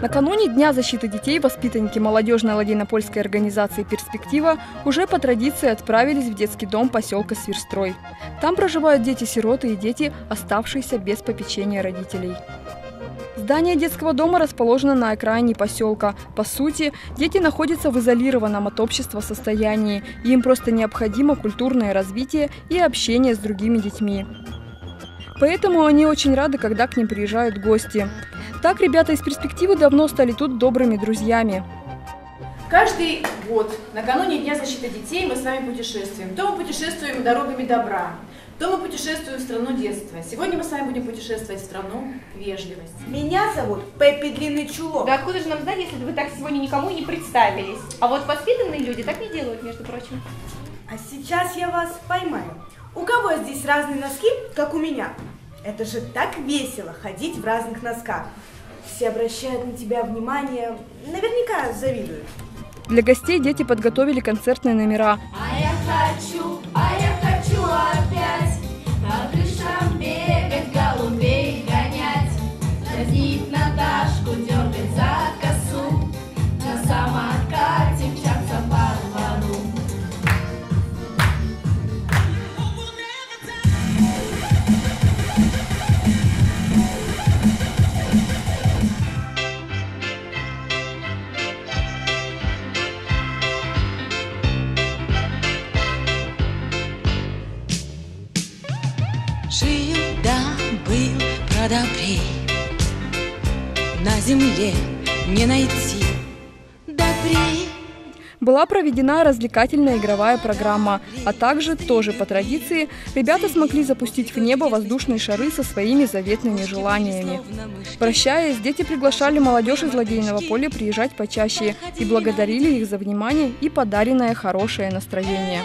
Накануне Дня защиты детей воспитанники молодежной ладейно-польской организации «Перспектива» уже по традиции отправились в детский дом поселка Сверстрой. Там проживают дети-сироты и дети, оставшиеся без попечения родителей. Здание детского дома расположено на окраине поселка. По сути, дети находятся в изолированном от общества состоянии. И им просто необходимо культурное развитие и общение с другими детьми. Поэтому они очень рады, когда к ним приезжают гости. Так ребята из перспективы давно стали тут добрыми друзьями. Каждый год, накануне Дня защиты детей, мы с вами путешествуем. То мы путешествуем дорогами добра, то мы путешествуем в страну детства. Сегодня мы с вами будем путешествовать в страну вежливости. Меня зовут Пеппи Длинный Чулок. Да откуда же нам знать, если вы так сегодня никому не представились? А вот воспитанные люди так не делают, между прочим. А сейчас я вас поймаю. У кого здесь разные носки, как у меня? Это же так весело ходить в разных носках. Все обращают на тебя внимание, наверняка завидуют. Для гостей дети подготовили концертные номера. А я хочу, Жил да был продобрей На земле не найти добрей Была проведена развлекательная игровая программа, а также, тоже по традиции, ребята смогли запустить в небо воздушные шары со своими заветными желаниями. Прощаясь, дети приглашали молодежь из ладейного поля приезжать почаще и благодарили их за внимание и подаренное хорошее настроение.